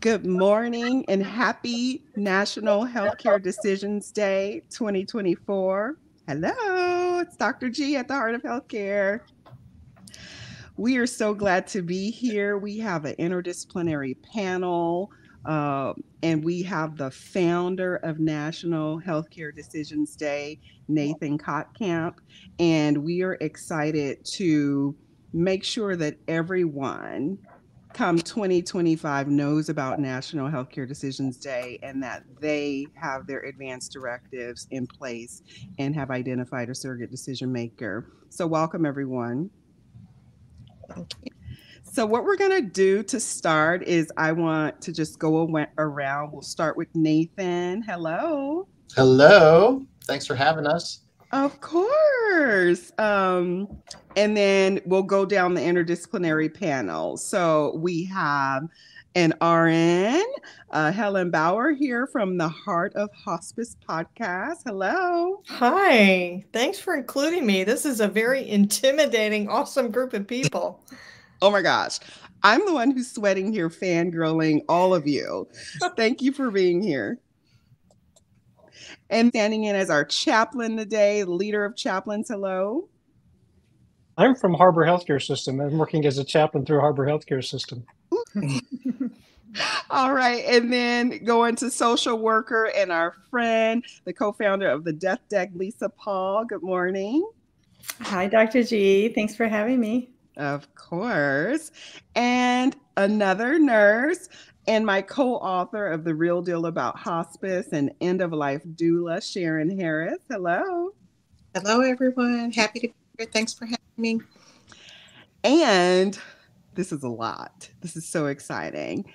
Good morning and happy National Healthcare Decisions Day 2024. Hello, it's Dr. G at the Heart of Healthcare. We are so glad to be here. We have an interdisciplinary panel, uh, and we have the founder of National Healthcare Decisions Day, Nathan Kottkamp, and we are excited to make sure that everyone come 2025 knows about National Healthcare Decisions Day and that they have their advanced directives in place and have identified a surrogate decision maker. So, welcome everyone. So, what we're going to do to start is I want to just go around. We'll start with Nathan. Hello. Hello. Thanks for having us. Of course. Um, and then we'll go down the interdisciplinary panel. So we have an RN, uh, Helen Bauer here from the Heart of Hospice podcast. Hello. Hi. Thanks for including me. This is a very intimidating, awesome group of people. oh my gosh. I'm the one who's sweating here, fangirling all of you. Thank you for being here. And standing in as our chaplain today, leader of chaplains. Hello. I'm from Harbor Healthcare System. I'm working as a chaplain through Harbor Healthcare System. All right. And then going to social worker and our friend, the co founder of the Death Deck, Lisa Pahl. Good morning. Hi, Dr. G. Thanks for having me. Of course. And another nurse, and my co-author of the real deal about hospice and end of life doula sharon harris. Hello. Hello everyone. Happy to be here. Thanks for having me. And this is a lot. This is so exciting.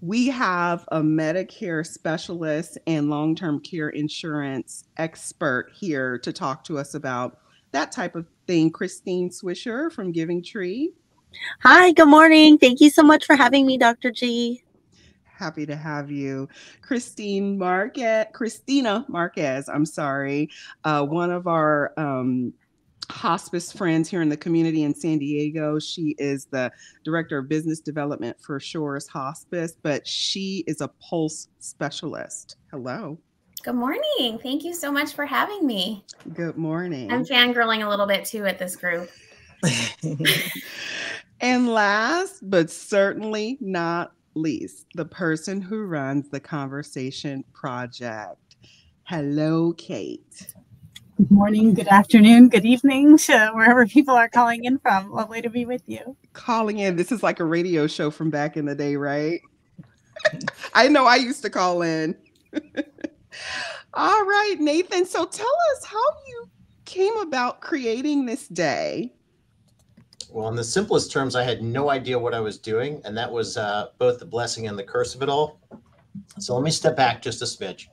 We have a medicare specialist and long-term care insurance expert here to talk to us about that type of thing. Kristine Swisher from giving tree. Hi, good morning. Thank you so much for having me, Dr. G happy to have you. Christine Marquez, Christina Marquez, I'm sorry, uh, one of our um, hospice friends here in the community in San Diego. She is the director of business development for Shores Hospice, but she is a POLST specialist. Hello. Good morning. Thank you so much for having me. Good morning. I'm fangirling a little bit too at this group. and last but certainly not least, the person who runs the Conversation Project. Hello, Kate. Good morning, good afternoon, good evening to wherever people are calling in from. Lovely to be with you. Calling in. This is like a radio show from back in the day, right? I know I used to call in. All right, Nathan. So tell us how you came about creating this day. Well, in the simplest terms, I had no idea what I was doing, and that was uh, both the blessing and the curse of it all. So let me step back just a smidge.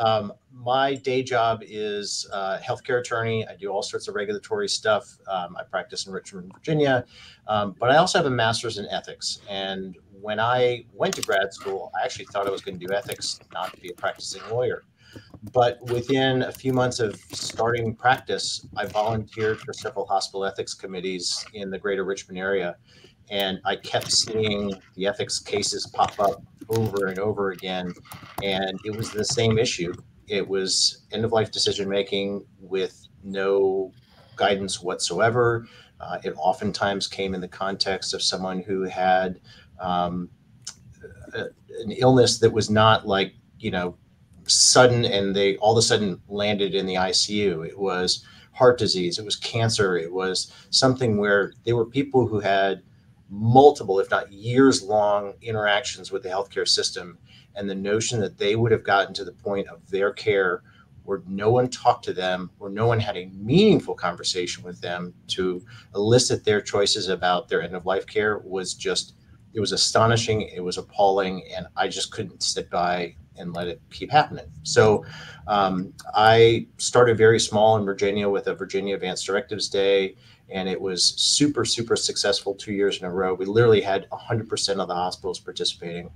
Um, my day job is uh, healthcare attorney. I do all sorts of regulatory stuff. Um, I practice in Richmond, Virginia, um, but I also have a master's in ethics. And when I went to grad school, I actually thought I was going to do ethics, not to be a practicing lawyer. But within a few months of starting practice, I volunteered for several hospital ethics committees in the greater Richmond area. And I kept seeing the ethics cases pop up over and over again. And it was the same issue. It was end of life decision making with no guidance whatsoever. Uh, it oftentimes came in the context of someone who had um, a, an illness that was not like, you know, sudden and they all of a sudden landed in the ICU. It was heart disease, it was cancer, it was something where they were people who had multiple, if not years long, interactions with the healthcare system. And the notion that they would have gotten to the point of their care where no one talked to them, where no one had a meaningful conversation with them to elicit their choices about their end of life care was just, it was astonishing. It was appalling. And I just couldn't sit by and let it keep happening. So um, I started very small in Virginia with a Virginia Advanced Directives Day, and it was super, super successful two years in a row. We literally had 100% of the hospitals participating.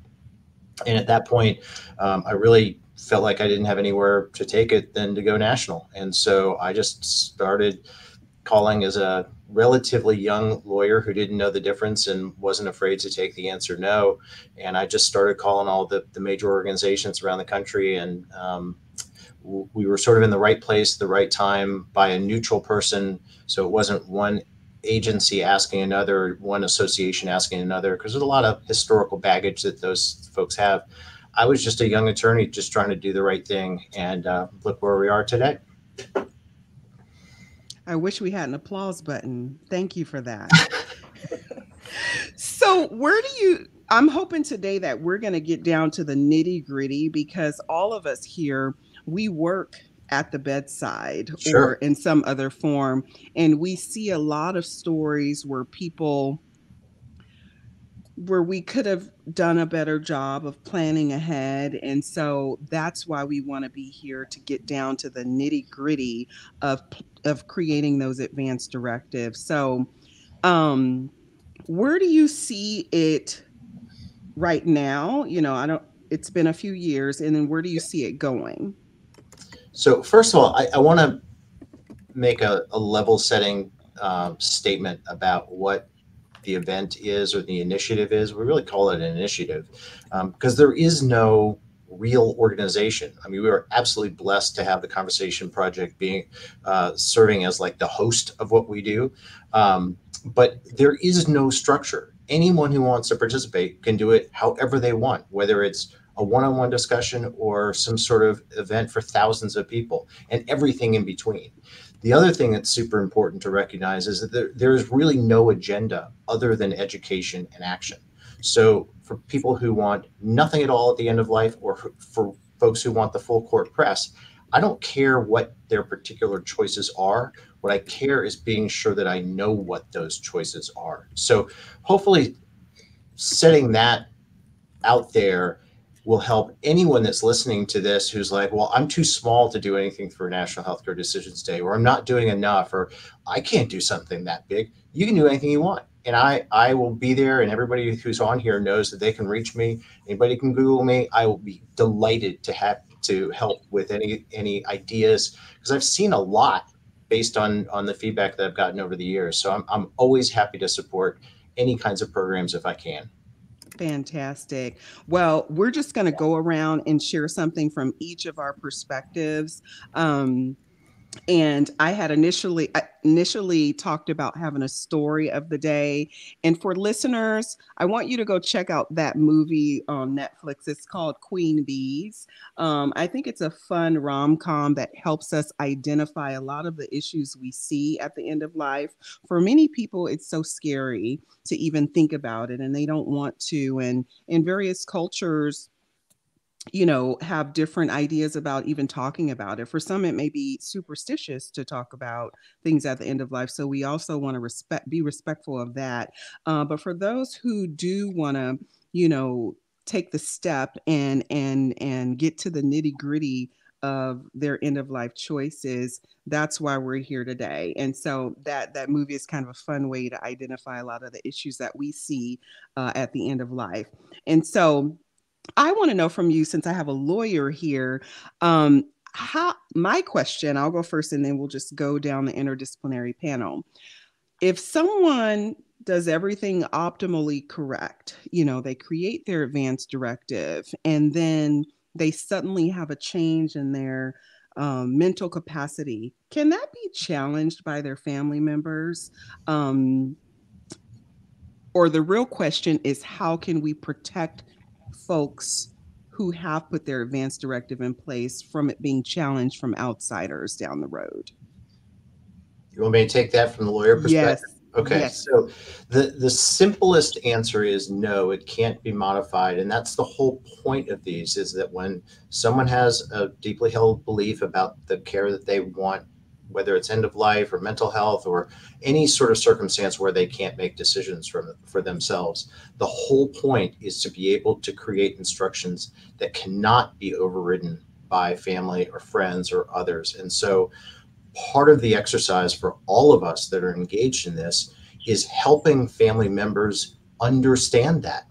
And at that point, um, I really felt like I didn't have anywhere to take it than to go national. And so I just started calling as a relatively young lawyer who didn't know the difference and wasn't afraid to take the answer no. And I just started calling all the, the major organizations around the country. And um, we were sort of in the right place, the right time by a neutral person. So it wasn't one agency asking another, one association asking another, because there's a lot of historical baggage that those folks have. I was just a young attorney just trying to do the right thing. And uh, look where we are today. I wish we had an applause button. Thank you for that. so, where do you? I'm hoping today that we're going to get down to the nitty gritty because all of us here, we work at the bedside Sure. or in some other form. And we see a lot of stories where people, where we could have done a better job of planning ahead. And so that's why we want to be here to get down to the nitty gritty of, of creating those advanced directives. So, um, where do you see it right now? You know, I don't, it's been a few years. And then where do you see it going? So first of all, I, I want to make a, a level setting um, statement about what the event is or the initiative is. We really call it an initiative because there is no real organization. I mean, we were absolutely blessed to have the Conversation Project being uh, serving as like the host of what we do, um, but there is no structure. Anyone who wants to participate can do it however they want, whether it's a one-on-one discussion or some sort of event for thousands of people and everything in between. The other thing that's super important to recognize is that there, there is really no agenda other than education and action. So for people who want nothing at all at the end of life or for- folks who want the full court press, I don't care what their particular choices are. What I care is being sure that I know what those choices are. So hopefully setting that out there will help anyone that's listening to this who's like, well, I'm too small to do anything for National Healthcare Decisions Day, or I'm not doing enough, or I can't do something that big. You can do anything you want. And I, I will be there, and everybody who's on here knows that they can reach me. Anybody can Google me. I will be delighted to have to help with any any ideas because I've seen a lot based on on the feedback that I've gotten over the years. So I'm I'm always happy to support any kinds of programs if I can. Fantastic. Well, we're just going to go around and share something from each of our perspectives. Um, and I had initially I initially talked about having a story of the day. And for listeners, I want you to go check out that movie on Netflix. It's called Queen Bees. Um, I think it's a fun rom com that helps us identify a lot of the issues we see at the end of life. For many people, it's so scary to even think about it, and they don't want to. And in various cultures, you know, have different ideas about even talking about it. For some, it may be superstitious to talk about things at the end of life. So we also want to respect, be respectful of that. Uh, but for those who do want to, you know, take the step and and and get to the nitty gritty of their end of life choices that's why we're here today and so that that movie is kind of a fun way to identify a lot of the issues that we see uh, at the end of life and so I want to know from you, since I have a lawyer here, um, how my question, I'll go first and then we'll just go down the interdisciplinary panel. If someone does everything optimally correct, you know, they create their advanced directive and then they suddenly have a change in their um, mental capacity, can that be challenged by their family members? Um, or the real question is how can we protect folks who have put their advance directive in place from it being challenged from outsiders down the road. You want me to take that from the lawyer perspective? Yes. Okay, Yes. so the the simplest answer is no, it can't be modified, and that's the whole point of these is that when someone has a deeply held belief about the care that they want, whether it's end of life or mental health or any sort of circumstance where they can't make decisions for for themselves, the whole point is to be able to create instructions that cannot be overridden by family or friends or others, and so part of the exercise for all of us that are engaged in this is helping family members understand that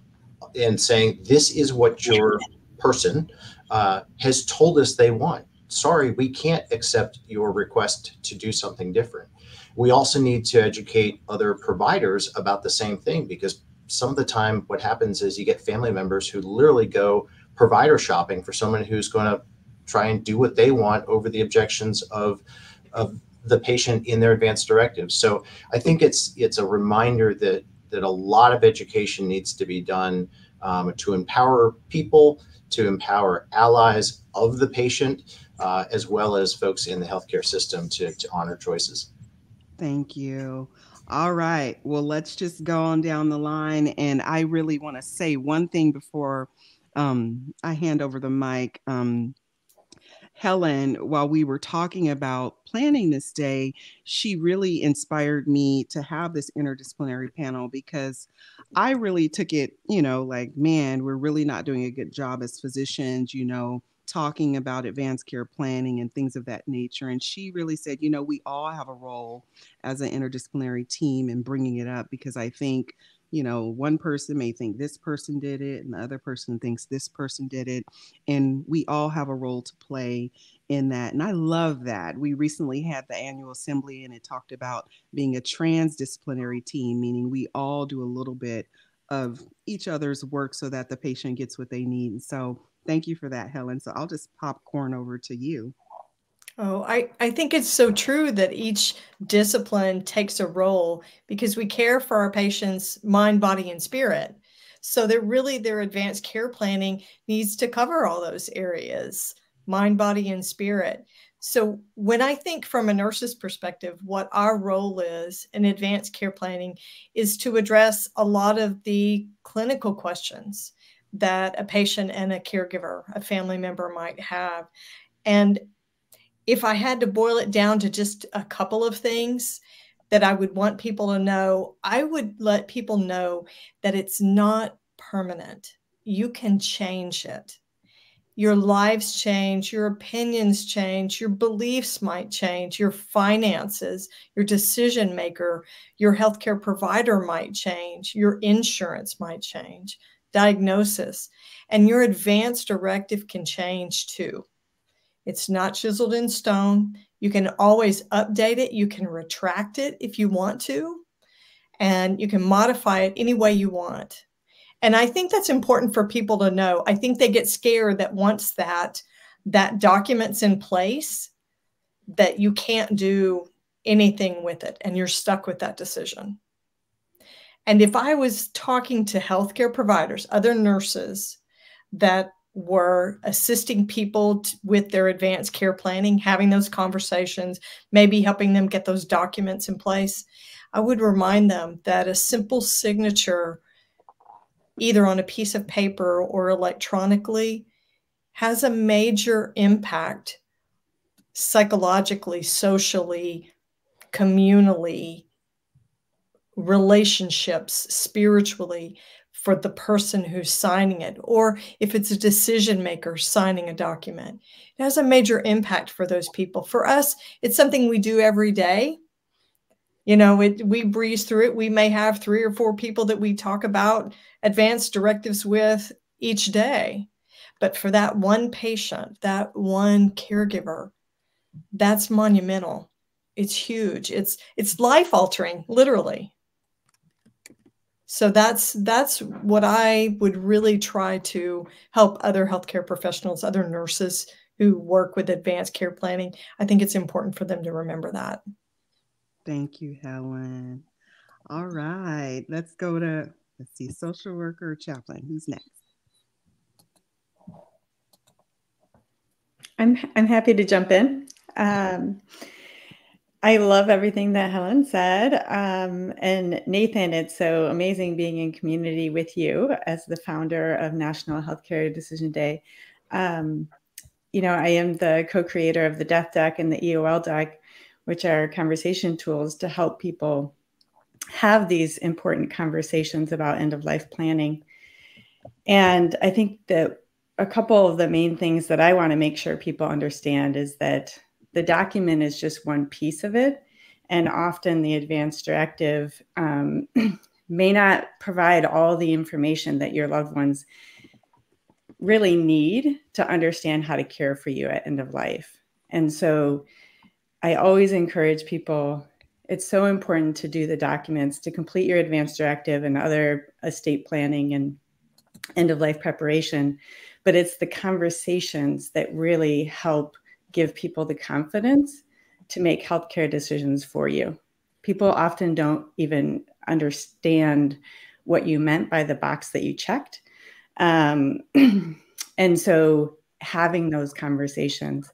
and saying this is what your person uh, has told us they want sorry we can't accept your request to do something different we also need to educate other providers about the same thing because some of the time what happens is you get family members who literally go provider shopping for someone who's going to try and do what they want over the objections of of the patient in their advance directives. So I think it's it's a reminder that that a lot of education needs to be done um, to empower people, to empower allies of the patient, uh, as well as folks in the healthcare system to, to honor choices. Thank you. All right. Well, let's just go on down the line. And I really want to say one thing before um, I hand over the mic. Um, Helen, while we were talking about planning this day, she really inspired me to have this interdisciplinary panel because I really took it, you know, like, man, we're really not doing a good job as physicians, you know, talking about advanced care planning and things of that nature. And she really said, you know, we all have a role as an interdisciplinary team in bringing it up because I think, you know, one person may think this person did it and the other person thinks this person did it. And we all have a role to play in that. And I love that. We recently had the annual assembly and it talked about being a transdisciplinary team, meaning we all do a little bit of each other's work so that the patient gets what they need. So thank you for that, Helen. So I'll just popcorn over to you. Oh, I, I think it's so true that each discipline takes a role because we care for our patients' mind, body, and spirit. So they're really their advanced care planning needs to cover all those areas, mind, body, and spirit. So when I think from a nurse's perspective, what our role is in advanced care planning is to address a lot of the clinical questions that a patient and a caregiver, a family member might have. And if I had to boil it down to just a couple of things that I would want people to know, I would let people know that it's not permanent. You can change it. Your lives change, your opinions change, your beliefs might change, your finances, your decision maker, your healthcare provider might change, your insurance might change diagnosis, and your advanced directive can change too. It's not chiseled in stone. You can always update it. You can retract it if you want to, and you can modify it any way you want. And I think that's important for people to know. I think they get scared that once that that document's in place, that you can't do anything with it and you're stuck with that decision. And if I was talking to healthcare providers, other nurses that were assisting people with their advanced care planning, having those conversations, maybe helping them get those documents in place, I would remind them that a simple signature, either on a piece of paper or electronically, has a major impact psychologically, socially, communally, relationships spiritually for the person who's signing it, or if it's a decision maker signing a document. It has a major impact for those people. For us, it's something we do every day. You know, it, we breeze through it. We may have three or four people that we talk about advanced directives with each day. But for that one patient, that one caregiver, that's monumental. It's huge. It's it's life altering, literally so that's that's what i would really try to help other healthcare professionals other nurses who work with advanced care planning. I think it's important for them to remember that. Thank you helen. All right let's go to let's see social worker chaplain who's next? I'm i'm happy to jump in. Um, I love everything that Helen said. Um, and Nathan, it's so amazing being in community with you as the founder of National Healthcare Decision Day. Um, you know, I am the co creator of the Death Deck and the EOL Deck, which are conversation tools to help people have these important conversations about end of life planning. And I think that a couple of the main things that I want to make sure people understand is that the document is just one piece of it. And often the advance directive um, may not provide all the information that your loved ones really need to understand how to care for you at end of life. And so I always encourage people it's so important to do the documents to complete your advance directive and other estate planning and end of life preparation. But it's the conversations that really help give people the confidence to make healthcare decisions for you. People often don't even understand what you meant by the box that you checked. Um, and so having those conversations.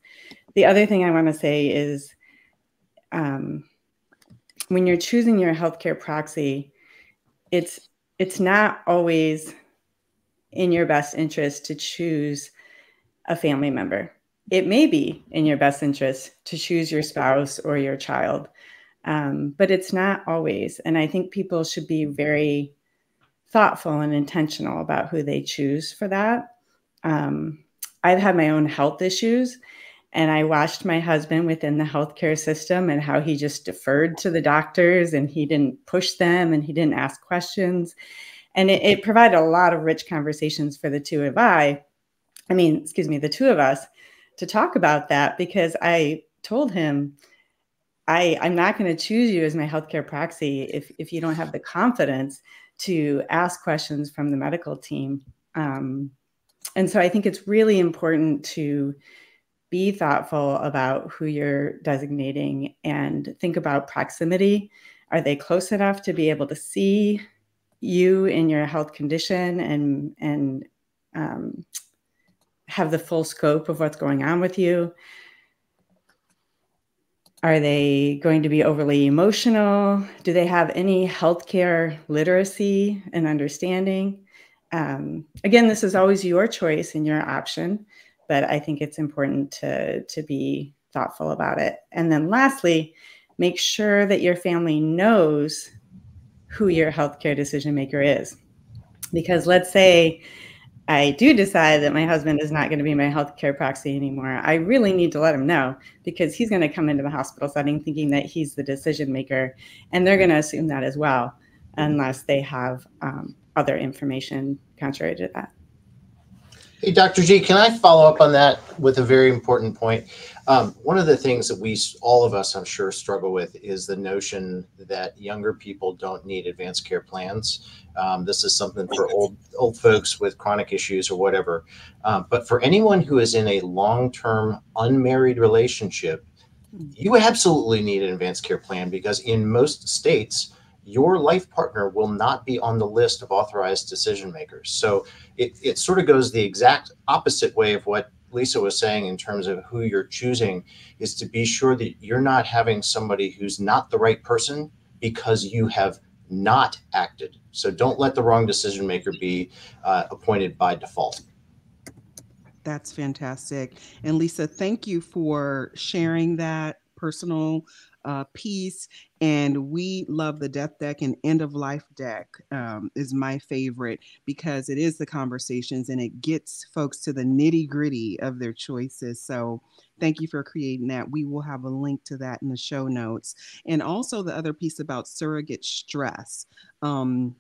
The other thing I want to say is um, when you're choosing your healthcare proxy, it's it's not always in your best interest to choose a family member. It may be in your best interest to choose your spouse or your child, um, but it's not always. And I think people should be very thoughtful and intentional about who they choose for that. Um, I've had my own health issues, and I watched my husband within the healthcare system and how he just deferred to the doctors and he didn't push them and he didn't ask questions. And it, it provided a lot of rich conversations for the two of I, I mean, excuse me, the two of us to talk about that because I told him, I, I'm not going to choose you as my healthcare proxy if, if you don't have the confidence to ask questions from the medical team. Um, and so I think it's really important to be thoughtful about who you're designating and think about proximity. Are they close enough to be able to see you in your health condition and and um, have the full scope of what's going on with you? Are they going to be overly emotional? Do they have any healthcare literacy and understanding? Um, again, this is always your choice and your option but I think it's important to to be thoughtful about it. And then lastly, make sure that your family knows who your healthcare decision maker is. Because let's say I do decide that my husband is not going to be my healthcare proxy anymore, I really need to let him know because he's going to come into the hospital setting thinking that he's the decision maker, and they're going to assume that as well, unless they have um, other information contrary to that. Hey, Dr. G, can I follow up on that with a very important point? Um, one of the things that we, all of us, I'm sure, struggle with is the notion that younger people don't need advanced care plans. Um, this is something for old old folks with chronic issues or whatever. Um, but for anyone who is in a long-term unmarried relationship, you absolutely need an advanced care plan because in most states, your life partner will not be on the list of authorized decision makers. So it, it sort of goes the exact opposite way of what Lisa was saying in terms of who you're choosing is to be sure that you're not having somebody who's not the right person because you have not acted. So don't let the wrong decision maker be uh, appointed by default. That's fantastic. And Lisa, thank you for sharing that personal uh, piece. And we love the death deck and end of life deck um, is my favorite because it is the conversations and it gets folks to the nitty gritty of their choices. So thank you for creating that. We will have a link to that in the show notes. And also the other piece about surrogate stress. Um,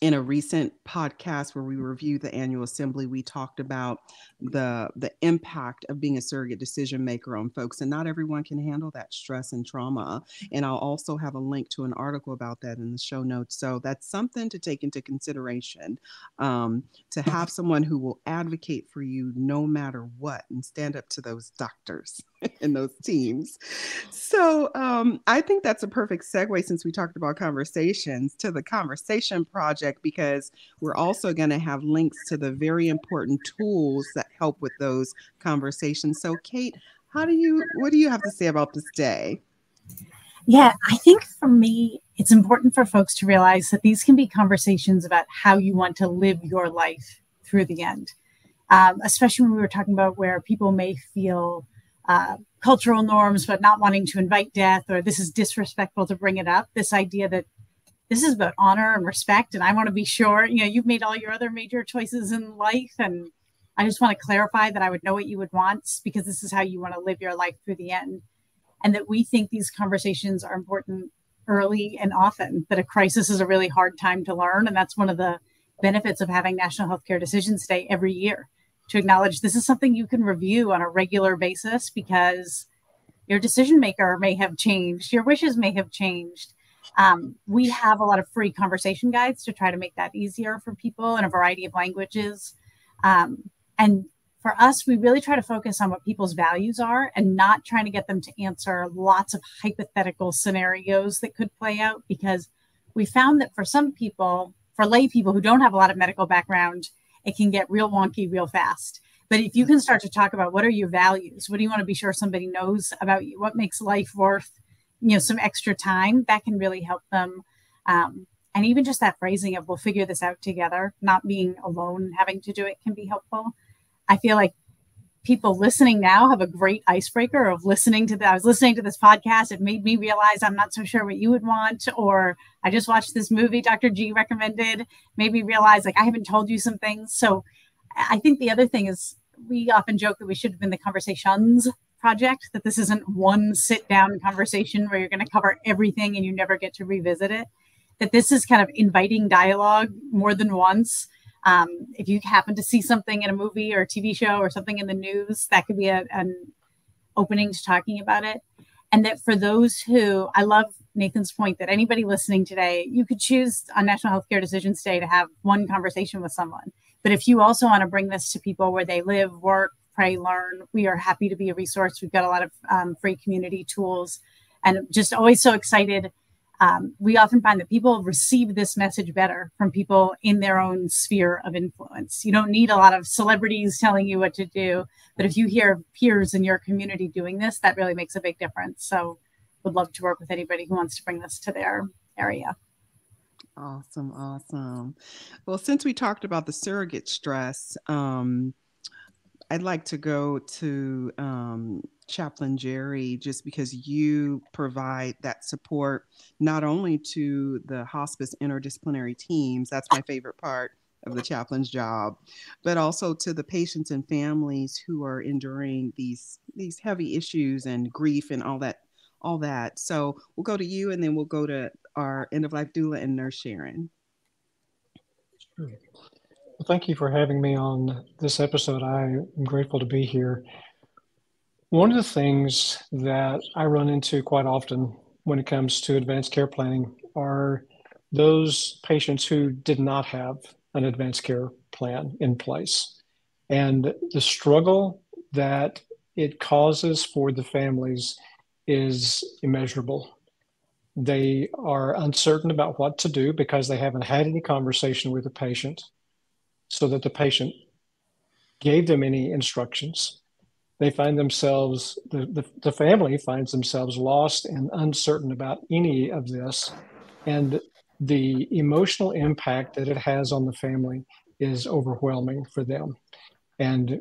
in a recent podcast where we reviewed the annual assembly we talked about the the impact of being a surrogate decision maker on folks and not everyone can handle that stress and trauma and i'll also have a link to an article about that in the show notes so that's something to take into consideration um, to have someone who will advocate for you no matter what and stand up to those doctors and those teams. So um, i think that's a perfect segue since we talked about conversations to the conversation project because we're also going to have links to the very important tools that help with those conversations. So, Kate, how do you what do you have to say about this day? Yeah, I think for me, it's important for folks to realize that these can be conversations about how you want to live your life through the end. Um, especially when we were talking about where people may feel uh, cultural norms, but not wanting to invite death, or this is disrespectful to bring it up. This idea that this is about honor and respect, and I want to be sure, you know, you've made all your other major choices in life, and I just want to clarify that I would know what you would want because this is how you want to live your life through the end. And that we think these conversations are important early and often, that a crisis is a really hard time to learn. And that's one of the benefits of having National Healthcare Decisions Day every year to acknowledge this is something you can review on a regular basis because your decision maker may have changed, your wishes may have changed. Um, we have a lot of free conversation guides to try to make that easier for people in a variety of languages. Um, and for us, we really try to focus on what people's values are and not trying to get them to answer lots of hypothetical scenarios that could play out because we found that for some people, for lay people who don't have a lot of medical background, it can get real wonky real fast. But if you can start to talk about what are your values, what do you want to be sure somebody knows about you, what makes life worth, you know, some extra time, that can really help them. Um, and even just that phrasing of we'll figure this out together, not being alone, having to do it can be helpful. I feel like people listening now have a great icebreaker of listening to that. I was listening to this podcast. It made me realize I'm not so sure what you would want, or I just watched this movie Dr. G recommended, made me realize like I haven't told you some things. So I think the other thing is we often joke that we should have been the conversations project, that this isn't one sit down conversation where you're going to cover everything and you never get to revisit it. That this is kind of inviting dialogue more than once um, if you happen to see something in a movie or a TV show or something in the news, that could be a, an opening to talking about it. And that for those who, I love Nathan's point that anybody listening today, you could choose on National Healthcare Decisions Day to have one conversation with someone. But if you also want to bring this to people where they live, work, pray, learn, we are happy to be a resource. We've got a lot of um, free community tools and just always so excited um, we often find that people receive this message better from people in their own sphere of influence. You don't need a lot of celebrities telling you what to do, but if you hear peers in your community doing this, that really makes a big difference. So, would love to work with anybody who wants to bring this to their area. Awesome, awesome. Well, since we talked about the surrogate stress, um, I'd like to go to um, Chaplain Jerry just because you provide that support not only to the hospice interdisciplinary teams, that's my favorite part of the chaplain's job, but also to the patients and families who are enduring these these heavy issues and grief and all that all that. So we'll go to you and then we'll go to our end of life doula and nurse Sharon. Sure. Well, thank you for having me on this episode. I'm grateful to be here. One of the things that I run into quite often when it comes to advanced care planning are those patients who did not have an advanced care plan in place and the struggle that it causes for the families is immeasurable. They are uncertain about what to do because they haven't had any conversation with the patient so that the patient gave them any instructions they find themselves, the, the, the family finds themselves lost and uncertain about any of this. And the emotional impact that it has on the family is overwhelming for them. And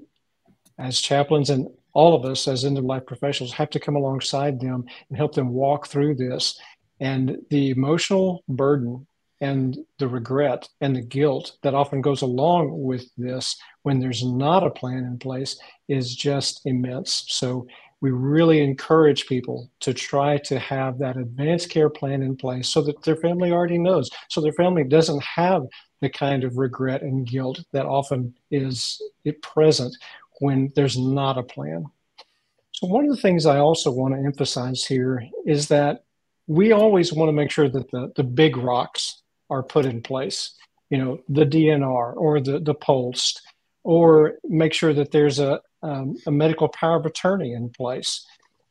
as chaplains and all of us as end of life professionals have to come alongside them and help them walk through this. And the emotional burden and the regret and the guilt that often goes along with this when there's not a plan in place is just immense. So we really encourage people to try to have that advanced care plan in place so that their family already knows, so their family doesn't have the kind of regret and guilt that often is present when there's not a plan. So, one of the things I also want to emphasize here is that we always want to make sure that the, the big rocks are put in place. You know, the DNR or the the POLST, or make sure that there's a um, a medical power of attorney in place.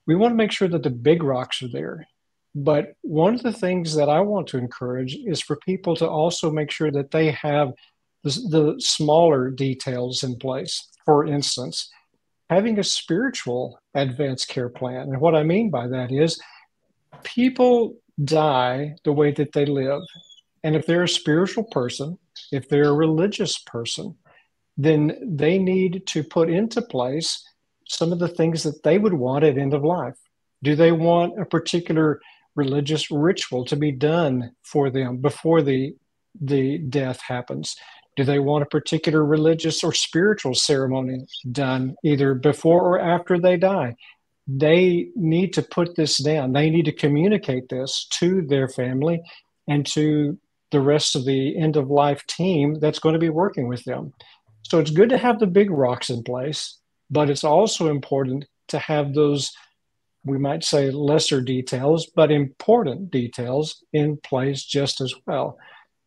We want to make sure that the big rocks are there. But one of the things that I want to encourage is for people to also make sure that they have the, the smaller details in place. For instance, having a spiritual advanced care plan. And what I mean by that is people die the way that they live. And if they're a spiritual person, if they're a religious person, then they need to put into place some of the things that they would want at end of life. Do they want a particular religious ritual to be done for them before the the death happens? Do they want a particular religious or spiritual ceremony done either before or after they die? They need to put this down. They need to communicate this to their family and to the rest of the end of life team that's going to be working with them. So it's good to have the big rocks in place, but it's also important to have those we might say lesser details, but important details in place just as well.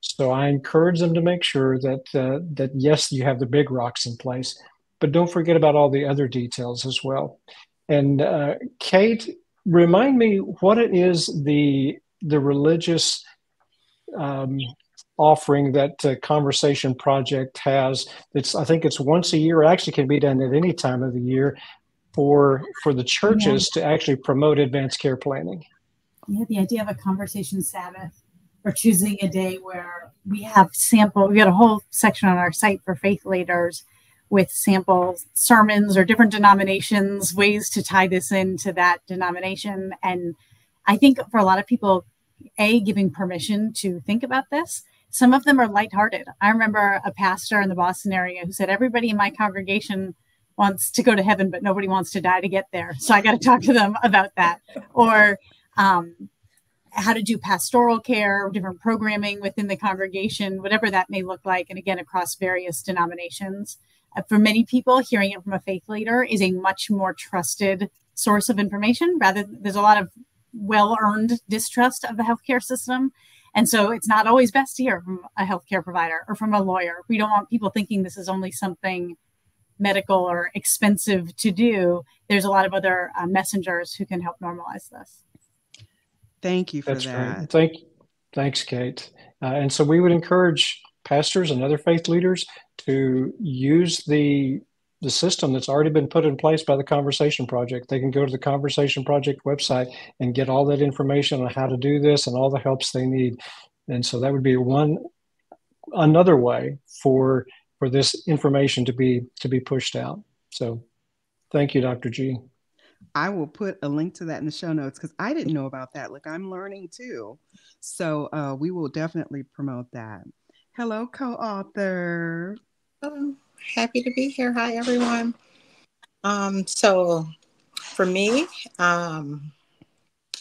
So I encourage them to make sure that uh, that yes, you have the big rocks in place, but don't forget about all the other details as well. And uh, Kate, remind me what it is the the religious um, offering that uh, Conversation Project has. It's I think it's once a year. It actually can be done at any time of the year for for the churches yeah. to actually promote advanced care planning. Yeah, the idea of a conversation Sabbath or choosing a day where we have sample. We got a whole section on our site for faith leaders with sample sermons or different denominations, ways to tie this into that denomination. And I think for a lot of people, a giving permission to think about this. Some of them are lighthearted. I remember a pastor in the Boston area who said, "Everybody in my congregation wants to go to heaven, but nobody wants to die to get there. So I got to talk to them about that. Or um, how to do pastoral care, different programming within the congregation, whatever that may look like. And again, across various denominations. Uh, for many people, hearing it from a faith leader is a much more trusted source of information. Rather, there's a lot of well earned distrust of the healthcare system. And so it's not always best to hear from a healthcare provider or from a lawyer. We don't want people thinking this is only something medical or expensive to do, there's a lot of other uh, messengers who can help normalize this. Thank you for That's that. Great. Thank, thanks, Kate. Uh, and so we would encourage pastors and other faith leaders to use the the system that's already been put in place by the Conversation Project. They can go to the Conversation Project website and get all that information on how to do this and all the helps they need. And so that would be one another way for for this information to be to be pushed out. So thank you, Dr. G. I will put a link to that in the show notes because I didn't know about that. Look, I'm learning too. So uh, we will definitely promote that. Hello, co-author. Oh, happy to be here. Hi, everyone. Um, so for me, um,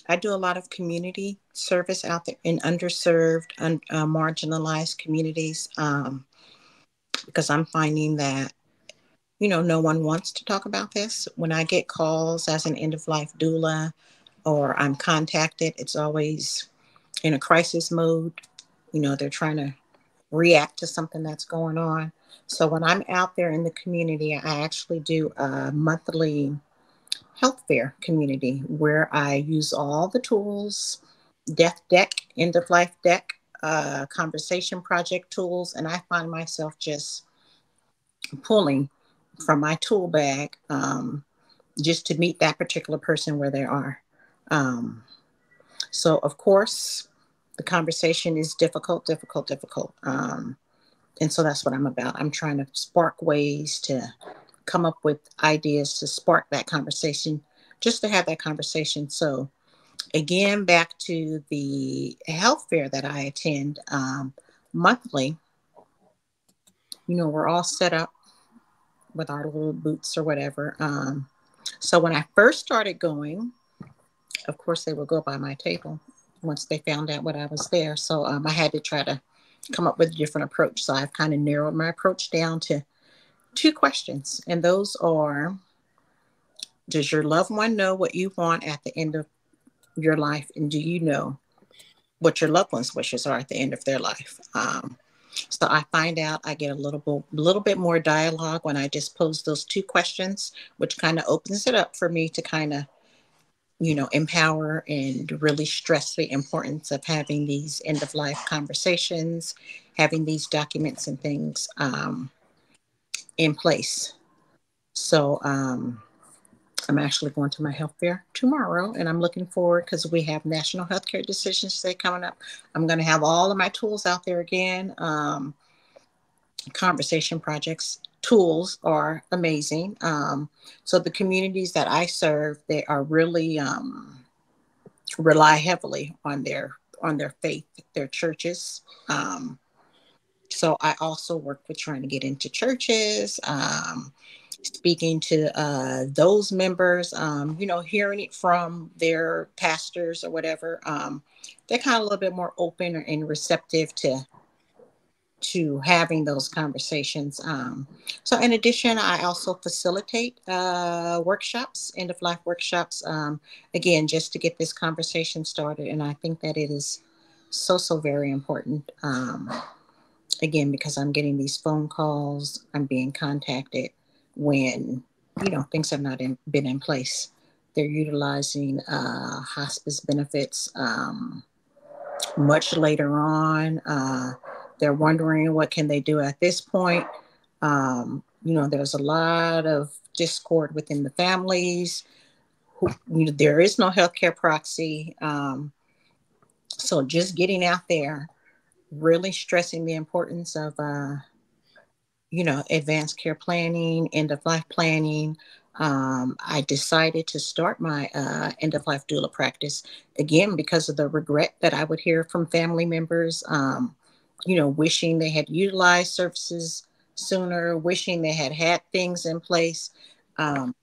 I do a lot of community service out there in underserved, un, uh, marginalized communities. Um, because I'm finding that, you know, no one wants to talk about this. When I get calls as an end of life doula or I'm contacted, it's always in a crisis mode. You know, they're trying to react to something that's going on. So when I'm out there in the community, I actually do a monthly health fair community where I use all the tools, death deck, end of life deck, uh, conversation project tools, and I find myself just pulling from my tool bag um, just to meet that particular person where they are. Um, so, of course, the conversation is difficult, difficult, difficult. Um, and so that's what I'm about. I'm trying to spark ways to come up with ideas to spark that conversation, just to have that conversation. So, again, back to the health fair that I attend um, monthly, you know, we're all set up with our little boots or whatever. Um, so when I first started going, of course, they would go by my table once they found out what I was there. So um, I had to try to come up with a different approach. So I've kind of narrowed my approach down to two questions, and those are Does your loved one know what you want at the end of your life? And do you know what your loved one's wishes are at the end of their life? Um, so I find out I get a little bit, little bit more dialogue when I just pose those two questions, which kind of opens it up for me to kind of, you know, empower and really stress the importance of having these end of life conversations, having these documents and things um, in place. So, um, I'm actually going to my health fair tomorrow, and I'm looking forward because we have National Healthcare Decisions Day coming up. I'm going to have all of my tools out there again. Um, conversation projects tools are amazing. Um, so the communities that I serve, they are really um, rely heavily on their on their faith, their churches. Um, so I also work with trying to get into churches. Um, speaking to uh, those members, um, you know, hearing it from their pastors or whatever, um, they're kind of a little bit more open and receptive to to having those conversations. Um, so, in addition, I also facilitate uh, workshops, end of life workshops, um, again, just to get this conversation started. And I think that it is so, so very important. Um, again, because I'm getting these phone calls, I'm being contacted when, you know, things have not in, been in place. They're utilizing uh, hospice benefits um, much later on. Uh, they're wondering what can they do at this point. Um, you know, there's a lot of discord within the families. Who, you know, there is no healthcare proxy. Um, so just getting out there, really stressing the importance of, uh, you know, advanced care planning, end of life planning. Um, I decided to start my uh, end of life doula practice again because of the regret that I would hear from family members. Um, you know, wishing they had utilized services sooner, wishing they had had things in place, um,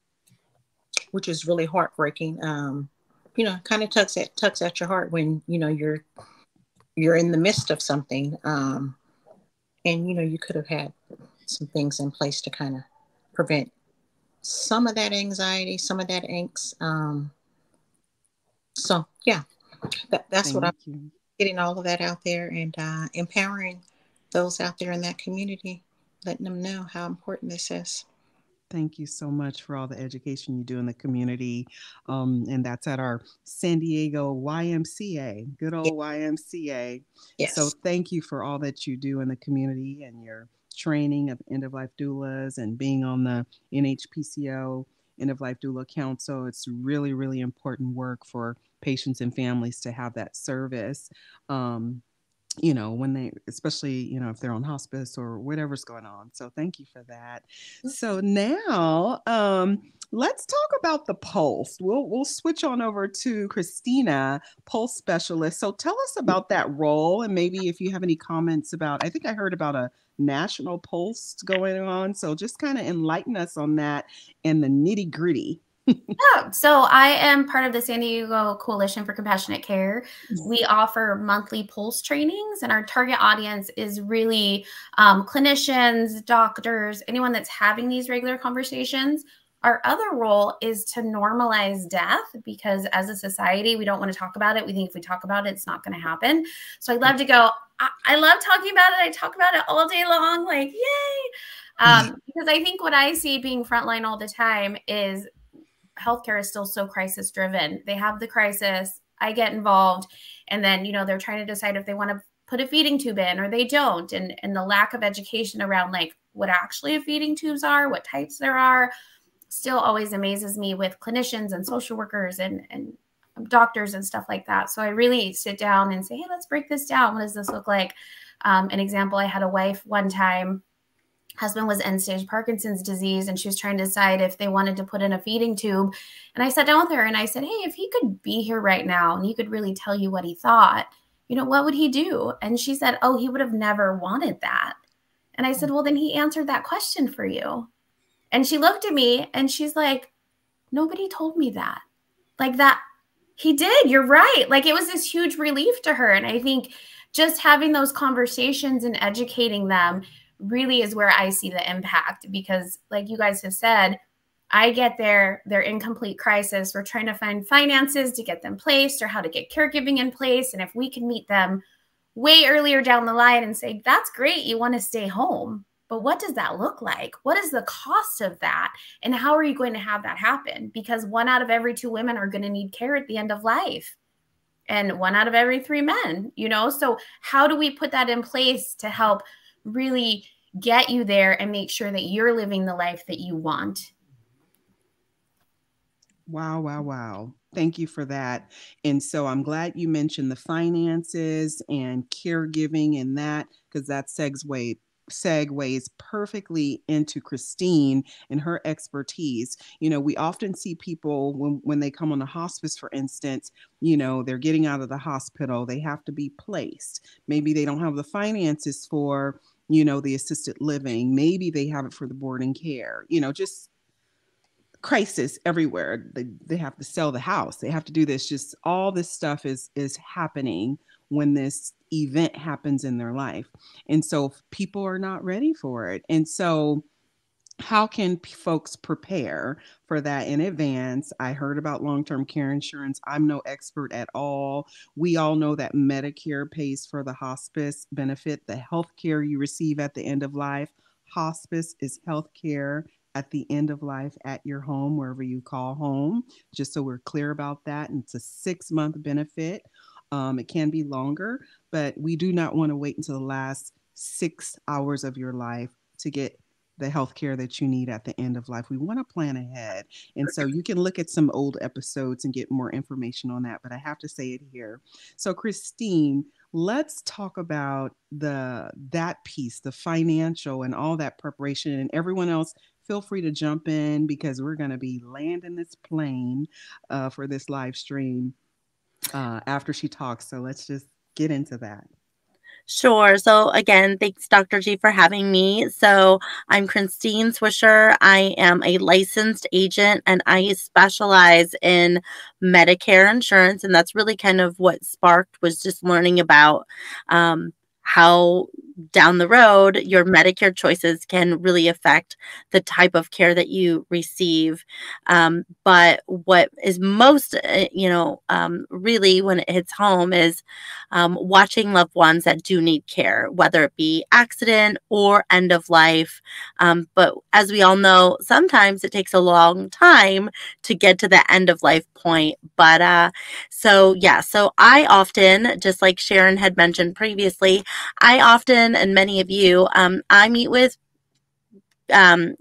which is really heartbreaking. Um, you know, kind of tugs at tugs at your heart when you know you're you're in the midst of something, um, and you know you could have had some things in place to kind of prevent some of that anxiety, some of that angst. Um, so yeah, that, that's Thank what I'm getting all of that out there and uh, empowering those out there in that community, letting them know how important this is. Thank you so much for all the education you do in the community. Um, and that's at our San Diego YMCA, good old YMCA. Yes. So thank you for all that you do in the community and your training of end of life doulas and being on the NHPCO End of Life Doula Council. It's really, really important work for patients and families to have that service. Um, you know, when they, especially, you know, if they're on hospice or whatever's going on. So thank you for that. So now, um, let's talk about the POLST. We'll we'll switch on over to Christina, POLST specialist. So tell us about that role, and maybe if you have any comments about. I think I heard about a national POLST going on. So just kind of enlighten us on that and the nitty gritty yeah, so I am part of the San Diego Coalition for Compassionate Care. We offer monthly POLST trainings, and our target audience is really um, clinicians, doctors, anyone that's having these regular conversations. Our other role is to normalize death because as a society, we don't want to talk about it. We think if we talk about it, it's not going to happen. So I love to go, I, I love talking about it. I talk about it all day long, like, yay. Um, because I think what I see being frontline all the time is healthcare is still so crisis driven. They have the crisis, I get involved, and then, you know, they're trying to decide if they want to put a feeding tube in or they don't. And and the lack of education around like what actually a feeding tubes are, what types there are, still always amazes me with clinicians and social workers and and doctors and stuff like that. So I really sit down and say, hey, let's break this down. What does this look like? Um, an example, I had a wife one time husband was end stage Parkinson's disease and she was trying to decide if they wanted to put in a feeding tube. And I sat down with her and I said, Hey, if he could be here right now and he could really tell you what he thought, you know, what would he do? And she said, Oh, he would have never wanted that. And I said, Well, then he answered that question for you. And she looked at me and she's like, Nobody told me that. Like that, he did. You're right. Like it was this huge relief to her. And I think just having those conversations and educating them really is where I see the impact because, like you guys have said, I get their their incomplete crisis. We're trying to find finances to get them placed or how to get caregiving in place. And if we can meet them way earlier down the line and say, that's great, you want to stay home. But what does that look like? What is the cost of that? And how are you going to have that happen? Because one out of every two women are going to need care at the end of life, and one out of every three men, you know? So, how do we put that in place to help really get you there and make sure that you're living the life that you want. Wow, wow, wow. Thank you for that. And so I'm glad you mentioned the finances and caregiving and that because that segue segues perfectly into Kristine and her expertise. You know, we often see people when, when they come on the hospice, for instance, you know, they're getting out of the hospital, they have to be placed. Maybe they don't have the finances for you know, the assisted living. Maybe they have it for the boarding care, you know, just crisis everywhere. They, they have to sell the house. They have to do this. Just all this stuff is is happening when this event happens in their life. And so people are not ready for it. And so how can folks prepare for that in advance? I heard about long term care insurance. I'm no expert at all. We all know that Medicare pays for the hospice benefit, the health care you receive at the end of life. Hospice is health care at the end of life at your home, wherever you call home, just so we're clear about that. And it's a six month benefit. Um, it can be longer, but we do not want to wait until the last six hours of your life to get the health care that you need at the end of life. We want to plan ahead. And so you can look at some old episodes and get more information on that, but I have to say it here. So Kristine, let's talk about the that piece, the financial and all that preparation and everyone else feel free to jump in because we're going to be landing this plane uh, for this live stream uh, after she talks. So let's just get into that. Sure. So again, thanks Dr. G for having me. So I'm Kristine Swisher. I am a licensed agent and I specialize in Medicare insurance. And that's really kind of what sparked was just learning about um, how down the road your medicare choices can really affect the type of care that you receive. Um, but what is most uh, you know um, really when it hits home is um, watching loved ones that do need care whether it be accident or end of life. Um, but as we all know sometimes it takes a long time to get to the end of life point but uh, so yeah so i often just like sharon had mentioned previously i often and many of you, um, I meet with um,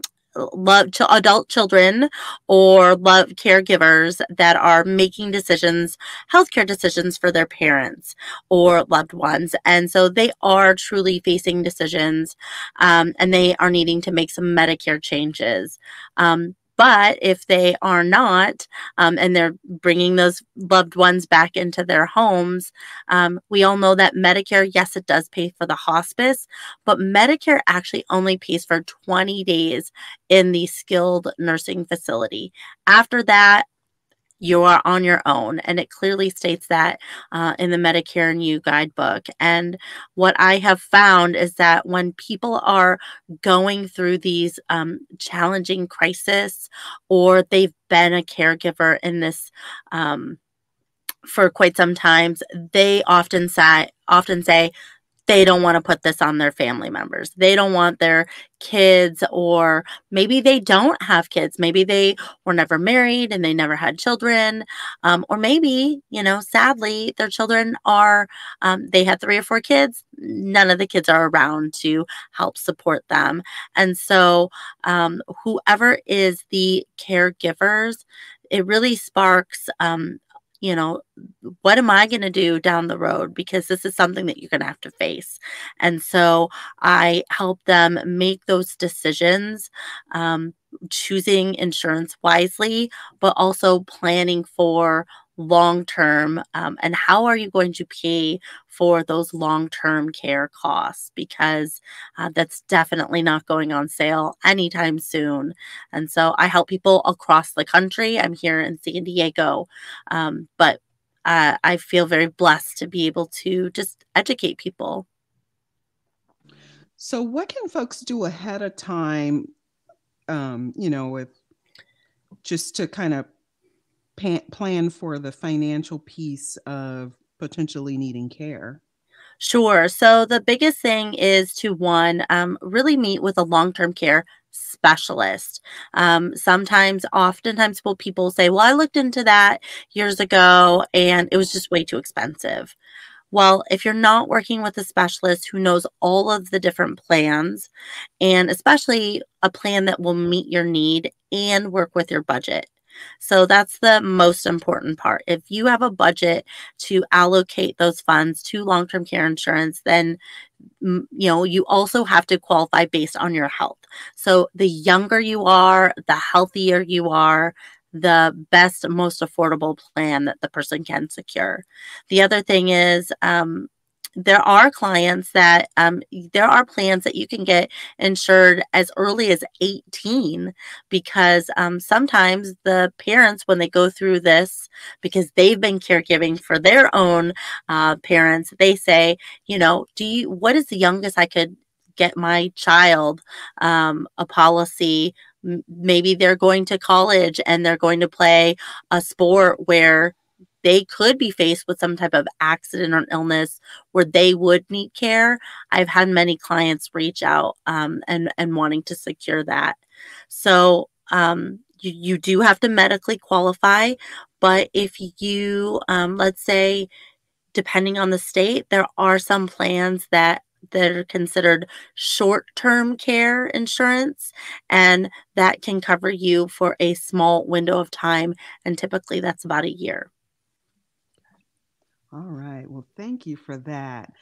love to adult children or love caregivers that are making decisions healthcare decisions for their parents or loved ones. And so they are truly facing decisions um, and they are needing to make some medicare changes. Um, but if they are not, um, and they're bringing those loved ones back into their homes, um, we all know that Medicare, yes, it does pay for the hospice, but Medicare actually only pays for 20 days in the skilled nursing facility. After that, you are on your own. And it clearly states that uh, in the Medicare and You guidebook. And what I have found is that when people are going through these um, challenging crisis or they've been a caregiver in this um, for quite some times, they often say, often say, they don't want to put this on their family members. They don't want their kids, or maybe they don't have kids. Maybe they were never married and they never had children. Um, or maybe, you know, sadly, their children are, um, they had three or four kids. None of the kids are around to help support them. And so, um, whoever is the caregivers, it really sparks um, you know, what am I going to do down the road? Because this is something that you're going to have to face. And so I help them make those decisions, um, choosing insurance wisely, but also planning for long term um, and how are you going to pay for those long term care costs? Because uh, that's definitely not going on sale anytime soon. And so i help people across the country. I'm here in san diego um, but uh, i feel very blessed to be able to just educate people. So what can folks do ahead of time um, you know with just to kind of plan for the financial piece of potentially needing care? Sure. So the biggest thing is to one, um, really meet with a long term care specialist. Um, sometimes, oftentimes, people say, Well, I looked into that years ago and it was just way too expensive. Well, if you're not working with a specialist who knows all of the different plans, and especially a plan that will meet your need and work with your budget, so that's the most important part. If you have a budget to allocate those funds to long term care insurance, then you know you also have to qualify based on your health. So the younger you are, the healthier you are, the best, most affordable plan that the person can secure. The other thing is, um, there are clients that um, there are plans that you can get insured as early as 18 because um, sometimes the parents when they go through this because they've been caregiving for their own uh, parents they say you know do you what is the youngest i could get my child um, a policy? Maybe they're going to college and they're going to play a sport where they could be faced with some type of accident or illness where they would need care. I've had many clients reach out um, and and wanting to secure that. So um, you you do have to medically qualify, but if you um, let's say depending on the state, there are some plans that that are considered short-term care insurance and that can cover you for a small window of time and typically that's about a year all right. Well, thank you for that.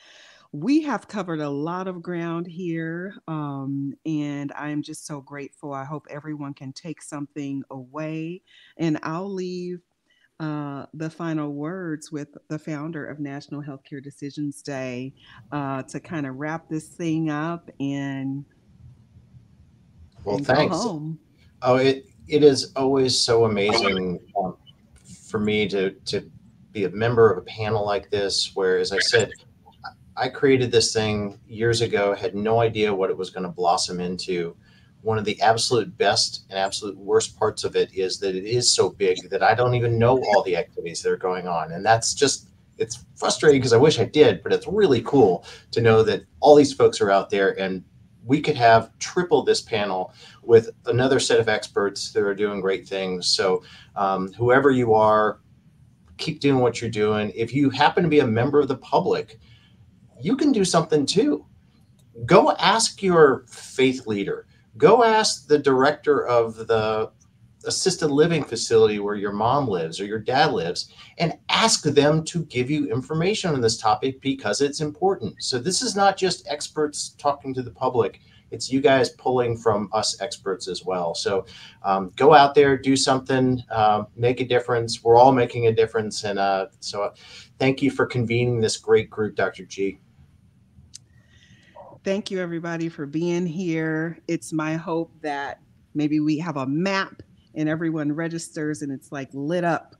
We have covered a lot of ground here, um, and I'm just so grateful. I hope everyone can take something away. And I'll leave uh, the final words with the founder of National Healthcare Decisions Day uh, to kind of wrap this thing up and, well, and thanks. Oh, it it is always so amazing um, for me to to be a member of a panel like this, where, as I said, I created this thing years ago, had no idea what it was going to blossom into. One of the absolute best and absolute worst parts of it is that it is so big that I don't even know all the activities that are going on. And that's just, it's frustrating because I wish I did, but it's really cool to know that all these folks are out there and we could have triple this panel with another set of experts that are doing great things. So, um, whoever you are, keep doing what you're doing. If you happen to be a member of the public, you can do something too. Go ask your faith leader. Go ask the director of the assisted living facility where your mom lives or your dad lives and ask them to give you information on this topic because it's important. So this is not just experts talking to the public it's you guys pulling from us experts as well. So um, go out there, do something, uh, make a difference. We're all making a difference. And uh, so uh, thank you for convening this great group, Dr. G. Thank you, everybody, for being here. It's my hope that maybe we have a map and everyone registers and it's like lit up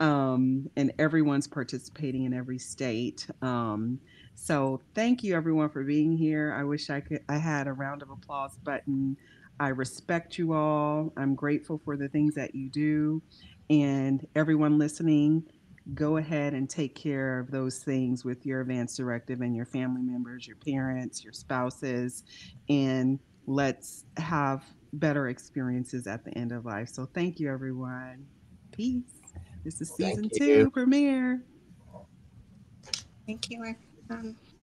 um, and everyone's participating in every state. Um, so thank you everyone for being here. I wish I could I had a round of applause button. I respect you all. I'm grateful for the things that you do. And everyone listening, go ahead and take care of those things with your advance directive and your family members, your parents, your spouses, and let's have better experiences at the end of life. So thank you everyone. Peace. This is season two premiere. Thank you. Um,